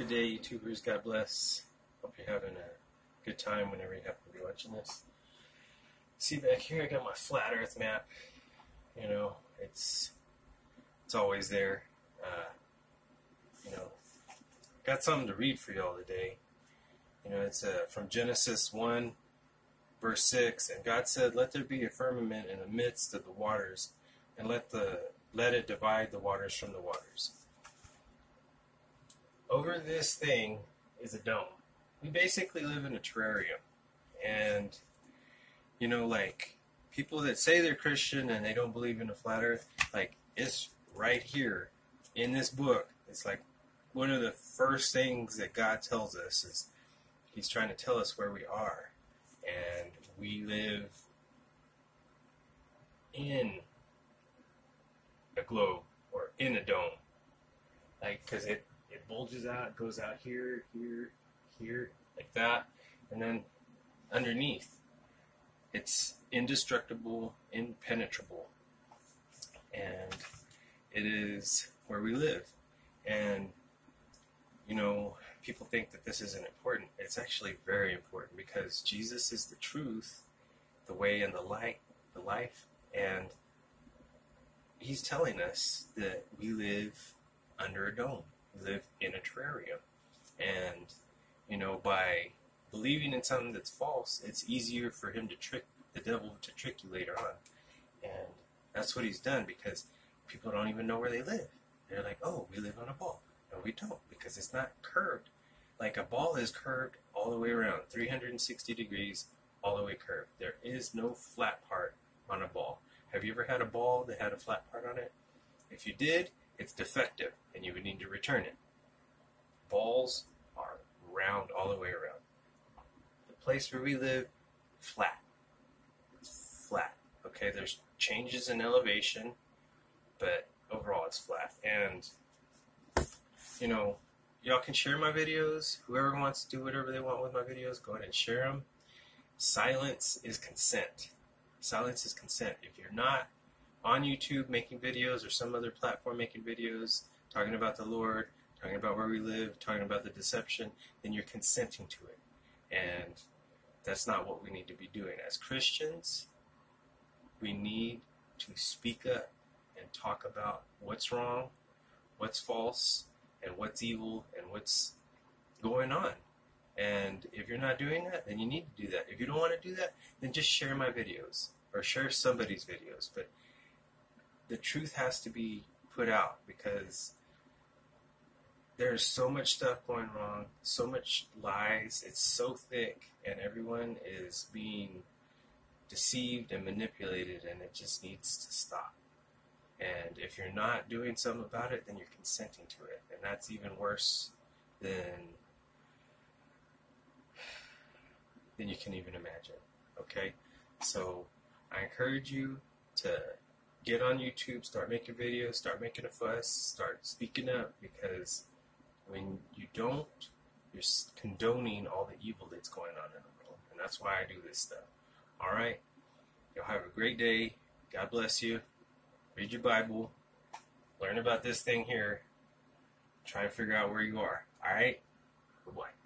Good day, YouTubers. God bless. Hope you're having a good time whenever you happen to be watching this. See back here, I got my flat Earth map. You know, it's it's always there. Uh, you know, got something to read for y'all today. You know, it's uh, from Genesis 1, verse 6. And God said, Let there be a firmament in the midst of the waters, and let, the, let it divide the waters from the waters. Over this thing is a dome. We basically live in a terrarium. And, you know, like, people that say they're Christian and they don't believe in a flat earth, like, it's right here in this book. It's like one of the first things that God tells us is He's trying to tell us where we are. And we live in a globe or in a dome. Like, because it, bulges out, goes out here, here, here, like that. And then underneath, it's indestructible, impenetrable. And it is where we live. And, you know, people think that this isn't important. It's actually very important because Jesus is the truth, the way and the light, the life, and he's telling us that we live under a dome, live in a terrarium. And, you know, by believing in something that's false, it's easier for him to trick the devil to trick you later on. And that's what he's done because people don't even know where they live. They're like, oh, we live on a ball. No, we don't because it's not curved. Like a ball is curved all the way around, 360 degrees, all the way curved. There is no flat part on a ball. Have you ever had a ball that had a flat part on it? If you did, it's defective and you would need to return it. Balls are round all the way around. The place where we live, flat. It's flat. Okay, there's changes in elevation, but overall it's flat. And, you know, y'all can share my videos. Whoever wants to do whatever they want with my videos, go ahead and share them. Silence is consent. Silence is consent. If you're not on YouTube making videos or some other platform making videos, talking about the Lord, talking about where we live, talking about the deception, then you're consenting to it. And that's not what we need to be doing. As Christians, we need to speak up and talk about what's wrong, what's false, and what's evil, and what's going on. And if you're not doing that, then you need to do that. If you don't want to do that, then just share my videos or share somebody's videos. But the truth has to be put out because there's so much stuff going wrong, so much lies. It's so thick, and everyone is being deceived and manipulated, and it just needs to stop. And if you're not doing something about it, then you're consenting to it, and that's even worse than than you can even imagine. Okay, so I encourage you to get on YouTube, start making videos, start making a fuss, start speaking up because when you don't, you're condoning all the evil that's going on in the world. And that's why I do this stuff. All right? You'll have a great day. God bless you. Read your Bible. Learn about this thing here. Try to figure out where you are. All right? Bye bye.